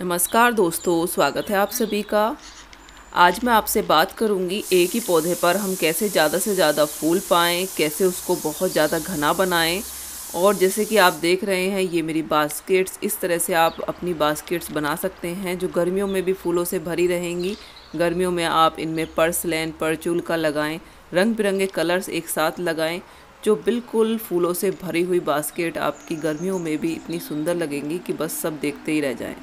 नमस्कार दोस्तों, स्वागत है आप सभी का। आज मैं आपसे बात करूँगी एक ही पौधे पर हम कैसे ज़्यादा से ज़्यादा फूल पाएँ, कैसे उसको बहुत ज़्यादा घना बनाएँ। और जैसे कि आप देख रहे हैं, ये मेरी बास्केट्स, इस तरह से आप अपनी बास्केट्स बना सकते हैं, जो गर्मियों में भी फूलों से भरी रहेंगी। गर्मियों में आप इनमें पर्सलैन परचूल का लगाएँ रंग बिरंगे कलर्स एक साथ लगाएँ, जो बिल्कुल फूलों से भरी हुई बास्केट आपकी गर्मियों में भी इतनी सुंदर लगेंगी कि बस सब देखते ही रह जाएँ।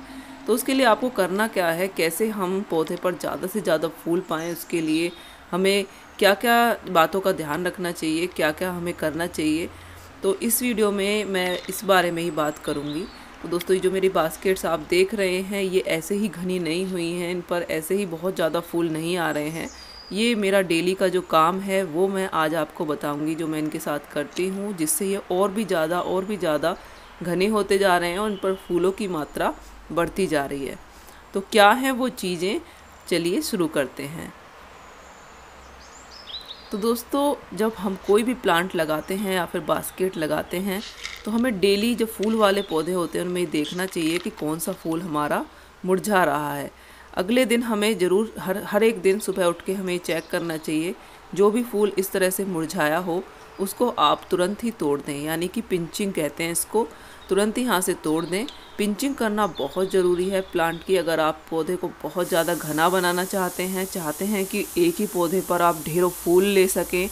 तो उसके लिए आपको करना क्या है? कैसे हम पौधे पर ज़्यादा से ज़्यादा फूल पाएँ उसके लिए? हमें क्या क्या बातों का ध्यान रखना चाहिए? क्या क्या हमें करना चाहिए? तो इस वीडियो में मैं इस बारे में ही बात करूँगी। तो दोस्तों, ये जो मेरी बास्केट्स आप देख रहे हैं, ये ऐसे ही घनी नहीं हुई हैं, इन पर ऐसे ही बहुत ज़्यादा फूल नहीं आ रहे हैं। ये मेरा डेली का जो काम है, वो मैं आज आपको बताऊँगी, जो मैं इनके साथ करती हूँ, जिससे ये और भी ज़्यादा और भी ज़्यादा घने होते जा रहे हैं और इन पर फूलों की मात्रा बढ़ती जा रही है। तो क्या है वो चीज़ें? चलिए शुरू करते हैं। तो दोस्तों, जब हम कोई भी प्लांट लगाते हैं या फिर बास्केट लगाते हैं तो हमें डेली जो फूल वाले पौधे होते हैं, उनमें देखना चाहिए कि कौन सा फूल हमारा मुरझा रहा है। अगले दिन हमें ज़रूर, हर हर एक दिन सुबह उठ के हमें चेक करना चाहिए, जो भी फूल इस तरह से मुरझाया हो उसको आप तुरंत ही तोड़ दें, यानी कि पिंचिंग कहते हैं इसको, तुरंत ही यहाँ से तोड़ दें। पिंचिंग करना बहुत ज़रूरी है प्लांट की, अगर आप पौधे को बहुत ज़्यादा घना बनाना चाहते हैं चाहते हैं कि एक ही पौधे पर आप ढेरों फूल ले सकें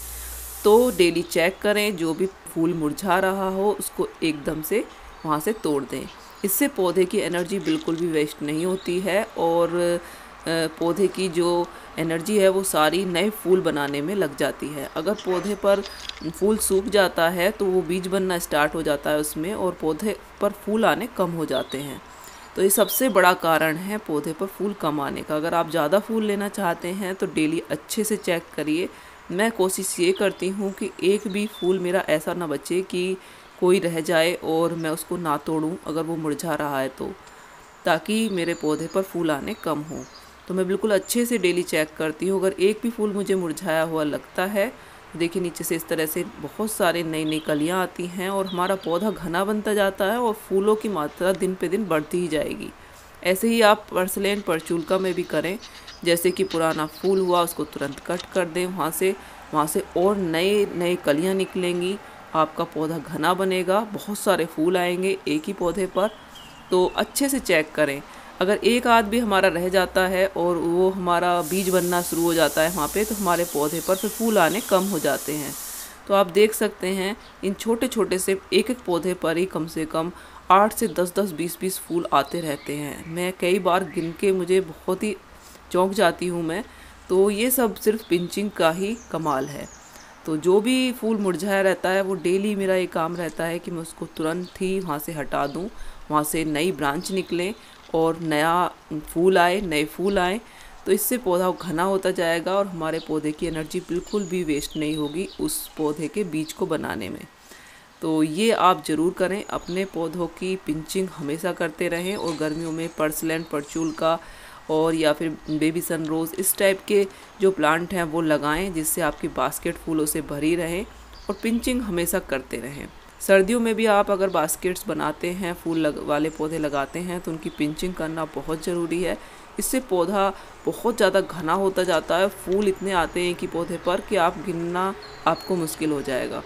तो डेली चेक करें, जो भी फूल मुरझा रहा हो, उसको एकदम से वहाँ से तोड़ दें। इससे पौधे की एनर्जी बिल्कुल भी वेस्ट नहीं होती है और पौधे की जो एनर्जी है वो सारी नए फूल बनाने में लग जाती है। अगर पौधे पर फूल सूख जाता है तो वो बीज बनना स्टार्ट हो जाता है उसमें और पौधे पर फूल आने कम हो जाते हैं। तो ये सबसे बड़ा कारण है पौधे पर फूल कम आने का। अगर आप ज़्यादा फूल लेना चाहते हैं तो डेली अच्छे से चेक करिए। मैं कोशिश ये करती हूँ कि एक भी फूल मेरा ऐसा ना बचे कि कोई रह जाए और मैं उसको ना तोड़ूं, अगर वो मुरझा रहा है तो ताकि मेरे पौधे पर फूल आने कम हो। तो मैं बिल्कुल अच्छे से डेली चेक करती हूँ। अगर एक भी फूल मुझे मुरझाया हुआ लगता है, देखिए नीचे से इस तरह से बहुत सारे नई नई कलियाँ आती हैं और हमारा पौधा घना बनता जाता है और फूलों की मात्रा दिन पे दिन बढ़ती ही जाएगी। ऐसे ही आप पर्सलेन परचूलका में भी करें। जैसे कि पुराना फूल हुआ, उसको तुरंत कट कर दें। वहाँ से वहाँ से और नए नए कलियाँ निकलेंगी। आपका पौधा घना बनेगा। बहुत सारे फूल आएँगे एक ही पौधे पर। तो अच्छे से चेक करें। अगर एक आध भी हमारा रह जाता है और वो हमारा बीज बनना शुरू हो जाता है वहाँ पे तो हमारे पौधे पर फिर फूल आने कम हो जाते हैं। तो आप देख सकते हैं, इन छोटे छोटे से एक एक पौधे पर ही कम से कम आठ से दस दस, बीस बीस फूल आते रहते हैं। मैं कई बार गिन के मुझे बहुत ही चौंक जाती हूँ मैं तो ये सब सिर्फ़ पिंचिंग का ही कमाल है। तो जो भी फूल मुरझाया रहता है, वो डेली मेरा ये काम रहता है कि मैं उसको तुरंत ही वहाँ से हटा दूँ, वहाँ से नई ब्रांच निकलें और नया फूल आए, नए फूल आए तो इससे पौधा घना होता जाएगा और हमारे पौधे की एनर्जी बिल्कुल भी वेस्ट नहीं होगी उस पौधे के बीज को बनाने में। तो ये आप ज़रूर करें, अपने पौधों की पिंचिंग हमेशा करते रहें और गर्मियों में पर्सलैंड परचूल का और या फिर बेबी सन रोज़ इस टाइप के जो प्लांट हैं वो लगाएँ जिससे आपकी बास्केट फूलों से भरी रहें और पिंचिंग हमेशा करते रहें। सर्दियों में भी आप अगर बास्केट्स बनाते हैं, फूल लग, वाले पौधे लगाते हैं तो उनकी पिंचिंग करना बहुत ज़रूरी है। इससे पौधा बहुत ज़्यादा घना होता जाता है। फूल इतने आते हैं कि पौधे पर कि आप गिनना आपको मुश्किल हो जाएगा।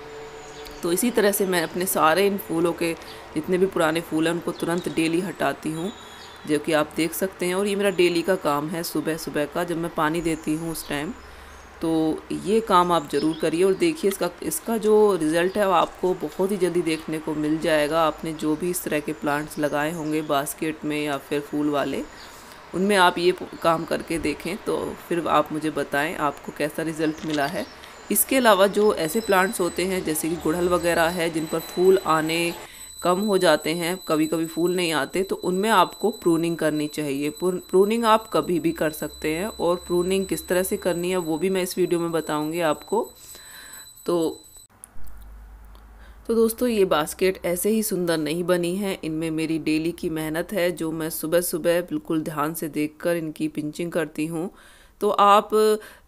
तो इसी तरह से मैं अपने सारे इन फूलों के, जितने भी पुराने फूल हैं, उनको तुरंत डेली हटाती हूँ, जो कि आप देख सकते हैं। और ये मेरा डेली का काम है सुबह सुबह का, जब मैं पानी देती हूँ उस टाइम। तो ये काम आप ज़रूर करिए और देखिए इसका इसका जो रिज़ल्ट है वो आपको बहुत ही जल्दी देखने को मिल जाएगा। आपने जो भी इस तरह के प्लांट्स लगाए होंगे बास्केट में या फिर फूल वाले, उनमें आप ये काम करके देखें तो फिर आप मुझे बताएँ आपको कैसा रिज़ल्ट मिला है। इसके अलावा जो ऐसे प्लांट्स होते हैं जैसे कि गुड़हल वगैरह है, जिन पर फूल आने कम हो जाते हैं कभी कभी फूल नहीं आते तो उनमें आपको प्रूनिंग करनी चाहिए। प्रूनिंग आप कभी भी कर सकते हैं और प्रूनिंग किस तरह से करनी है वो भी मैं इस वीडियो में बताऊँगी आपको। तो तो दोस्तों ये बास्केट ऐसे ही सुंदर नहीं बनी है। इनमें मेरी डेली की मेहनत है, जो मैं सुबह सुबह बिल्कुल ध्यान से देखकर इनकी पिंचिंग करती हूँ। तो आप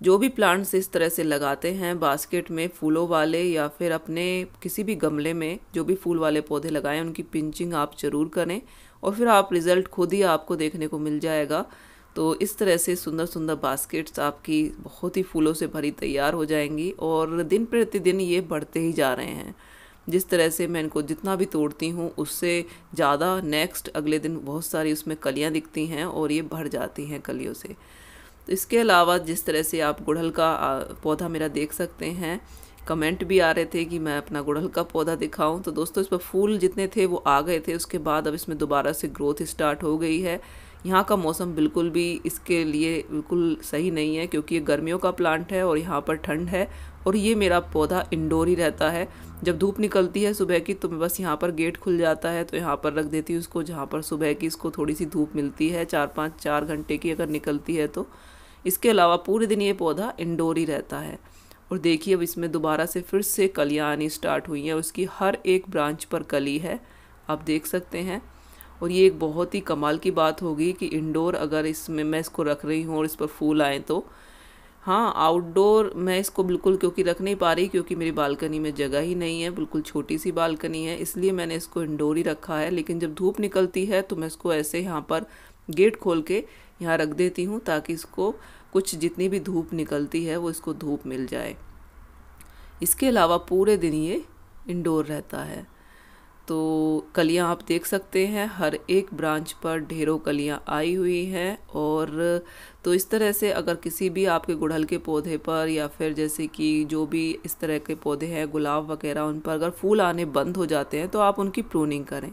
जो भी प्लांट्स इस तरह से लगाते हैं बास्केट में फूलों वाले या फिर अपने किसी भी गमले में जो भी फूल वाले पौधे लगाएँ, उनकी पिंचिंग आप ज़रूर करें और फिर आप रिज़ल्ट खुद ही आपको देखने को मिल जाएगा। तो इस तरह से सुंदर सुंदर बास्केट्स आपकी बहुत ही फूलों से भरी तैयार हो जाएँगी और दिन प्रतिदिन ये बढ़ते ही जा रहे हैं। जिस तरह से मैं इनको जितना भी तोड़ती हूँ, उससे ज़्यादा नेक्स्ट अगले दिन बहुत सारी उसमें कलियाँ दिखती हैं और ये भर जाती हैं कलियों से। तो इसके अलावा जिस तरह से आप गुड़हल का पौधा मेरा देख सकते हैं, कमेंट भी आ रहे थे कि मैं अपना गुड़हल का पौधा दिखाऊँ। तो दोस्तों, इस पर फूल जितने थे वो आ गए थे, उसके बाद अब इसमें दोबारा से ग्रोथ स्टार्ट हो गई है। यहाँ का मौसम बिल्कुल भी इसके लिए बिल्कुल सही नहीं है, क्योंकि ये गर्मियों का प्लांट है और यहाँ पर ठंड है और ये मेरा पौधा इंडोर ही रहता है। जब धूप निकलती है सुबह की तो बस यहाँ पर गेट खुल जाता है तो यहाँ पर रख देती हूँ उसको जहाँ पर सुबह की इसको थोड़ी सी धूप मिलती है, चार पाँच चार घंटे की अगर निकलती है तो। इसके अलावा पूरे दिन ये पौधा इंडोर ही रहता है। और देखिए, अब इसमें दोबारा से फिर से कलियाँ आनी स्टार्ट हुई हैं उसकी हर एक ब्रांच पर कली है। आप देख सकते हैं। और ये एक बहुत ही कमाल की बात होगी कि इंडोर अगर इसमें मैं इसको रख रही हूँ और इस पर फूल आए तो। हाँ आउटडोर मैं इसको बिल्कुल क्योंकि रख नहीं पा रही, क्योंकि मेरी बालकनी में जगह ही नहीं है, बिल्कुल छोटी सी बालकनी है, इसलिए मैंने इसको इंडोर ही रखा है। लेकिन जब धूप निकलती है तो मैं इसको ऐसे यहाँ पर गेट खोल के यहाँ रख देती हूँ ताकि इसको कुछ जितनी भी धूप निकलती है वो इसको धूप मिल जाए। इसके अलावा पूरे दिन ये इंडोर रहता है। तो कलियाँ आप देख सकते हैं, हर एक ब्रांच पर ढेरों कलियाँ आई हुई हैं और तो इस तरह से अगर किसी भी आपके गुड़हल के पौधे पर या फिर जैसे कि जो भी इस तरह के पौधे हैं, गुलाब वगैरह उन पर अगर फूल आने बंद हो जाते हैं तो आप उनकी प्रूनिंग करें।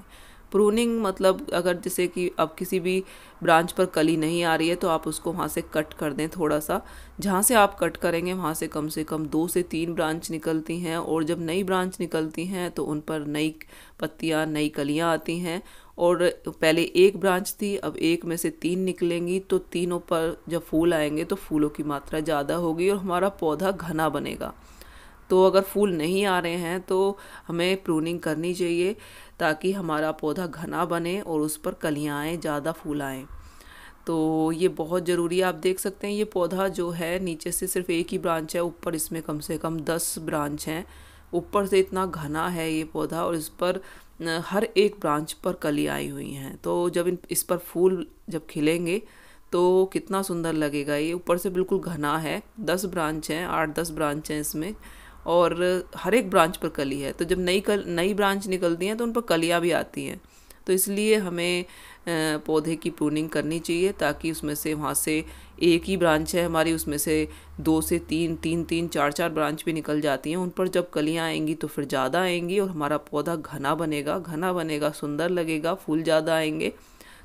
प्रूनिंग मतलब अगर जैसे कि अब किसी भी ब्रांच पर कली नहीं आ रही है तो आप उसको वहाँ से कट कर दें थोड़ा सा जहाँ से आप कट करेंगे, वहाँ से कम से कम दो से तीन ब्रांच निकलती हैं और जब नई ब्रांच निकलती हैं तो उन पर नई पत्तियाँ, नई कलियाँ आती हैं। और पहले एक ब्रांच थी, अब एक में से तीन निकलेंगी तो तीनों पर जब फूल आएँगे तो फूलों की मात्रा ज़्यादा होगी और हमारा पौधा घना बनेगा। तो अगर फूल नहीं आ रहे हैं तो हमें प्रूनिंग करनी चाहिए ताकि हमारा पौधा घना बने और उस पर कलियाँ आएँ ज़्यादा फूल आएँ। तो ये बहुत ज़रूरी है, आप देख सकते हैं, ये पौधा जो है नीचे से सिर्फ़ एक ही ब्रांच है, ऊपर इसमें कम से कम दस ब्रांच हैं। ऊपर से इतना घना है ये पौधा और इस पर हर एक ब्रांच पर कली आई हुई हैं। तो जब इन, इस पर फूल जब खिलेंगे तो कितना सुंदर लगेगा। ये ऊपर से बिल्कुल घना है, दस ब्रांच हैं, आठ दस ब्रांच हैं इसमें। और हर एक ब्रांच पर कली है। तो जब नई कल, नई ब्रांच निकलती हैं तो उन पर कलियाँ भी आती हैं। तो इसलिए हमें पौधे की प्रूनिंग करनी चाहिए ताकि उसमें से वहाँ से एक ही ब्रांच है हमारी, उसमें से दो से तीन तीन तीन, चार चार ब्रांच भी निकल जाती हैं। उन पर जब कलियाँ आएँगी तो फिर ज़्यादा आएँगी और हमारा पौधा घना बनेगा घना बनेगा, सुंदर लगेगा, फूल ज़्यादा आएँगे।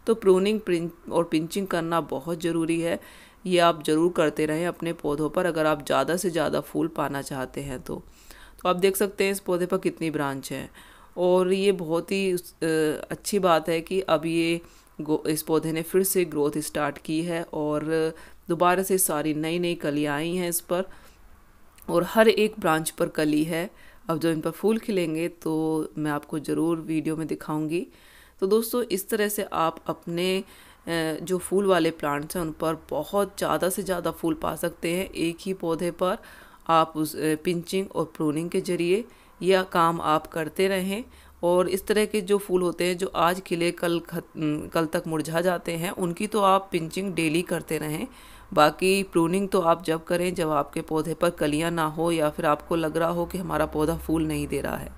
तो प्रूनिंग और पिंचिंग करना बहुत ज़रूरी है। ये आप ज़रूर करते रहें अपने पौधों पर अगर आप ज़्यादा से ज़्यादा फूल पाना चाहते हैं तो। तो आप देख सकते हैं इस पौधे पर कितनी ब्रांच है। और ये बहुत ही अच्छी बात है कि अब ये इस पौधे ने फिर से ग्रोथ स्टार्ट की है और दोबारा से सारी नई नई कलियाँ आई हैं इस पर और हर एक ब्रांच पर कली है। अब जब इन पर फूल खिलेंगे तो मैं आपको ज़रूर वीडियो में दिखाऊँगी। तो दोस्तों, इस तरह से आप अपने जो फूल वाले प्लांट्स हैं उन पर बहुत ज़्यादा से ज़्यादा फूल पा सकते हैं एक ही पौधे पर। आप उस पिंचिंग और प्रूनिंग के ज़रिए यह काम आप करते रहें। और इस तरह के जो फूल होते हैं जो आज खिले कल खत, कल तक मुरझा जाते हैं उनकी तो आप पिंचिंग डेली करते रहें। बाकी प्रूनिंग तो आप जब करें जब आपके पौधे पर कलियाँ ना हो या फिर आपको लग रहा हो कि हमारा पौधा फूल नहीं दे रहा है।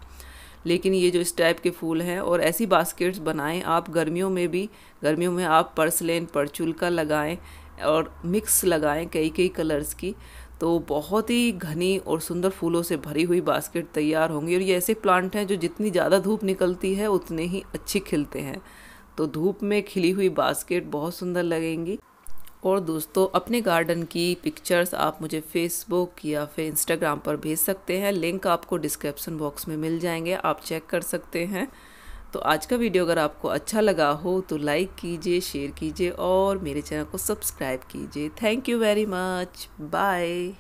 लेकिन ये जो इस टाइप के फूल हैं और ऐसी बास्केट्स बनाएँ, आप गर्मियों में भी, गर्मियों में आप पर्सलेन परचुलका लगाएँ और मिक्स लगाएँ कई कई कलर्स की तो बहुत ही घनी और सुंदर फूलों से भरी हुई बास्केट तैयार होंगी। और ये ऐसे प्लांट हैं जो जितनी ज़्यादा धूप निकलती है, उतने ही अच्छी खिलते हैं। तो धूप में खिली हुई बास्केट बहुत सुंदर लगेंगी। और दोस्तों, अपने गार्डन की पिक्चर्स आप मुझे फेसबुक या फिर इंस्टाग्राम पर भेज सकते हैं। लिंक आपको डिस्क्रिप्सन बॉक्स में मिल जाएँगे, आप चेक कर सकते हैं। तो आज का वीडियो अगर आपको अच्छा लगा हो तो लाइक कीजिए शेयर कीजिए और मेरे चैनल को सब्सक्राइब कीजिए। Thank you very much bye